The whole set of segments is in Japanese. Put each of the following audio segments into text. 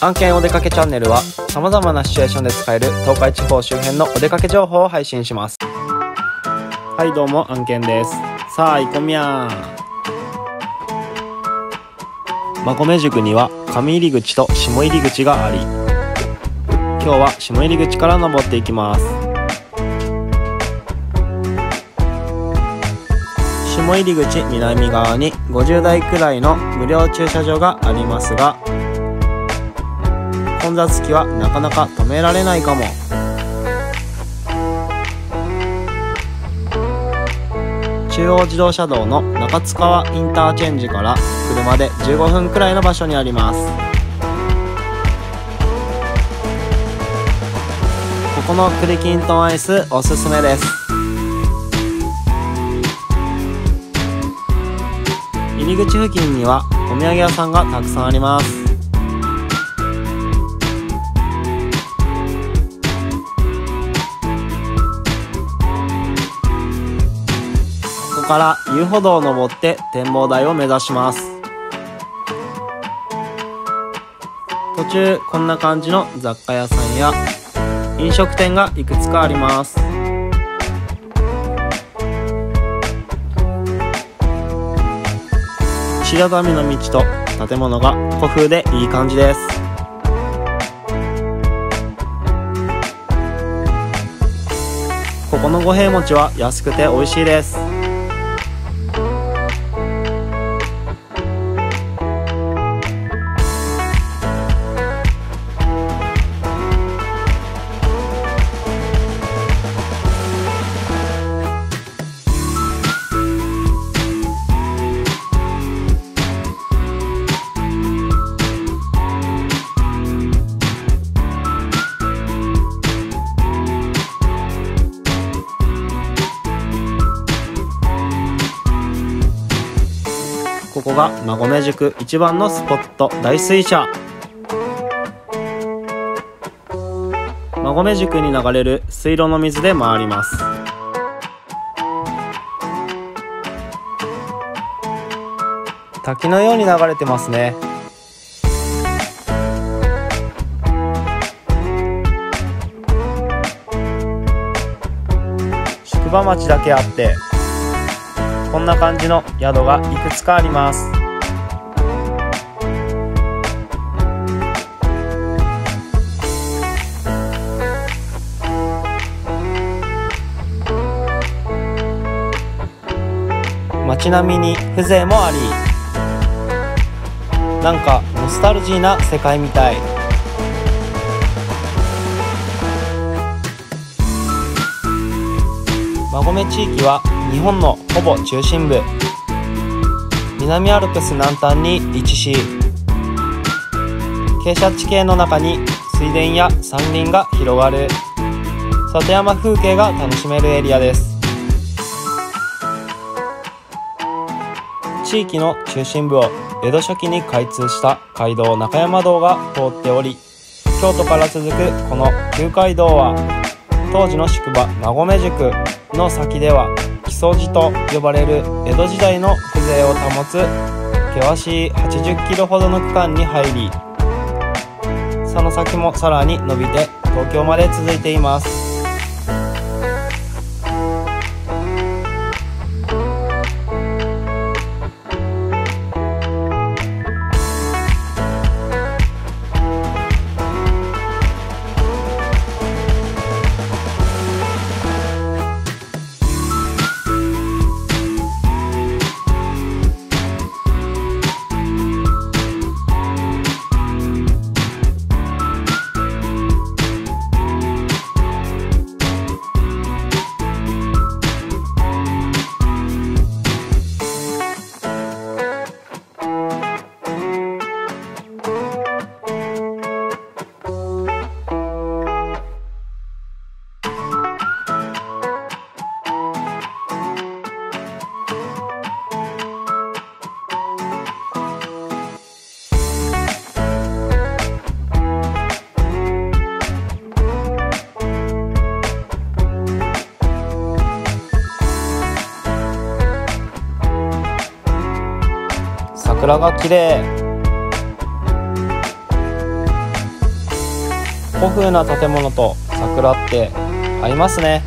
案件お出かけチャンネルは様々なシチュエーションで使える東海地方周辺のお出かけ情報を配信します。はいどうも案件です。さあ行こみやまこめ塾には上入り口と下入り口があり今日は下入り口から登っていきます。下入り口南側に50台くらいの無料駐車場がありますが混雑期はなかなか止められないかも。中央自動車道の中津川インターチェンジから車で15分くらいの場所にあります。ここの栗きんとんアイスおすすめです。入り口付近にはお土産屋さんがたくさんあります。ここから遊歩道を登って展望台を目指します。途中こんな感じの雑貨屋さんや飲食店がいくつかあります。石畳の道と建物が古風でいい感じです。ここの五平餅は安くて美味しいです。ここが馬込塾一番のスポット大水車。馬込塾に流れる水路の水で回ります。滝のように流れてますね。宿場町だけあってこんな感じの宿がいくつかあります。街並みに風情もありなんかノスタルジーな世界みたい。馬込地域は日本のほぼ中心部。南アルプス南端に位置し傾斜地形の中に水田や山林が広がる。里山風景が楽しめるエリアです。地域の中心部を江戸初期に開通した街道中山道が通っており京都から続くこの旧街道は当時の宿場馬込宿。の先では木曽路と呼ばれる江戸時代の風情を保つ険しい80キロほどの区間に入りその先もさらに伸びて東京まで続いています。桜が綺麗古風な建物と桜って合いますね。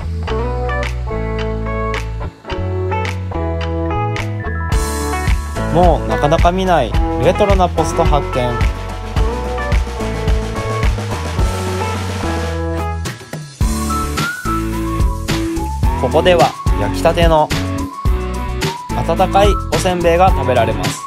もうなかなか見ないレトロなポスト発見。ここでは焼きたての温かいおせんべいが食べられます。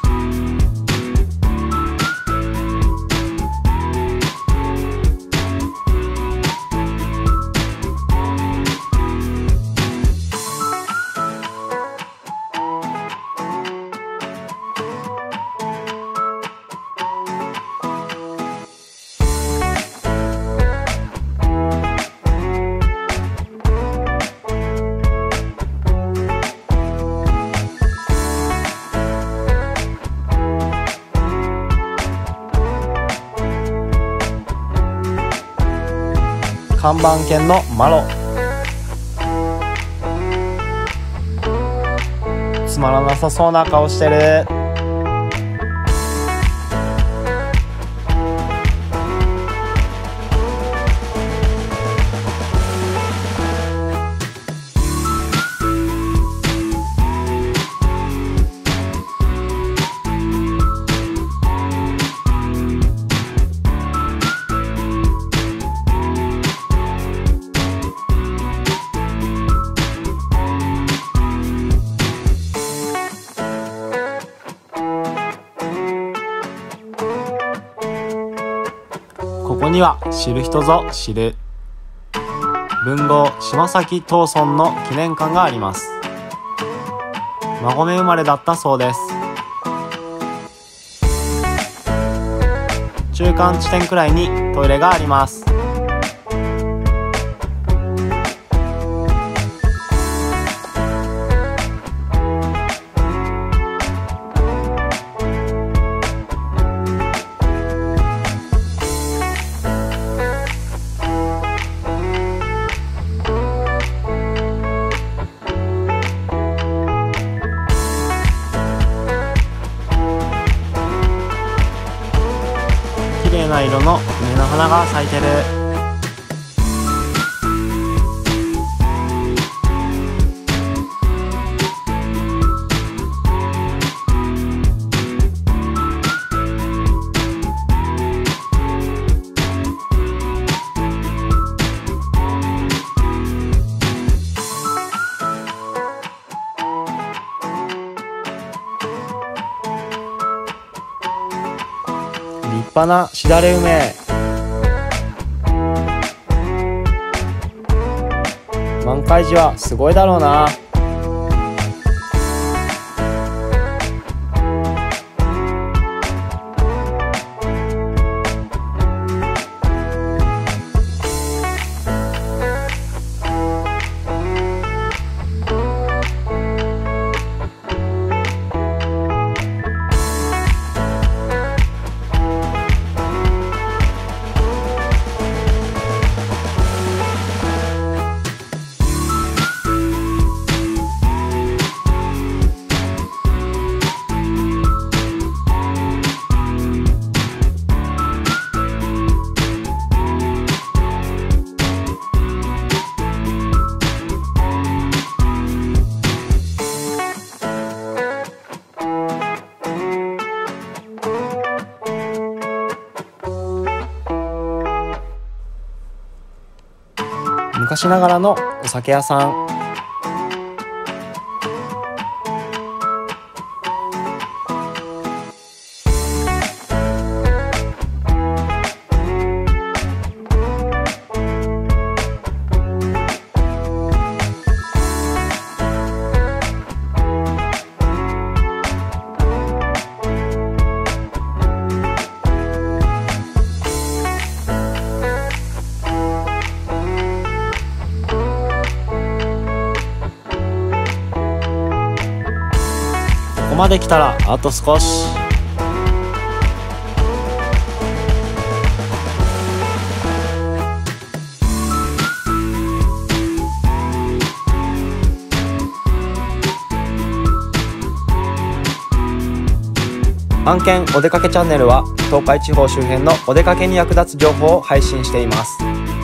看板犬のマロ。つまらなさそうな顔してる。ここには知る人ぞ知る。文豪島崎藤村の記念館があります。馬込生まれだったそうです。中間地点くらいにトイレがあります。色の梅の花が咲いてる。立派なしだれ梅満開時はすごいだろうな。昔ながらのお酒屋さん。まで来たらあと少し。案件お出かけチャンネルは東海地方周辺のお出かけに役立つ情報を配信しています。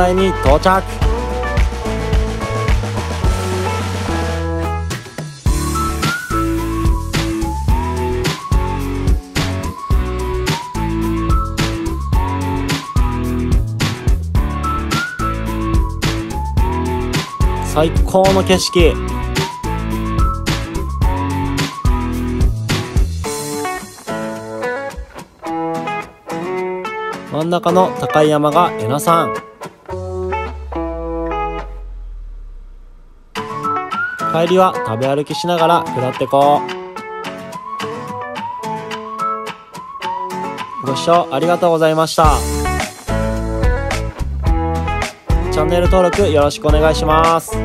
台に到着。最高の景色。真ん中の高い山が江ノ山帰りは食べ歩きしながら下ってこう。ご視聴ありがとうございました。チャンネル登録よろしくお願いします。チ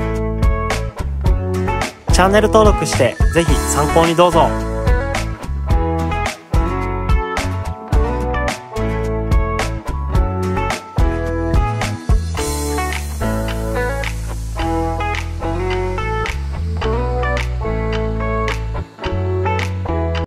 ャンネル登録してぜひ参考にどうぞ。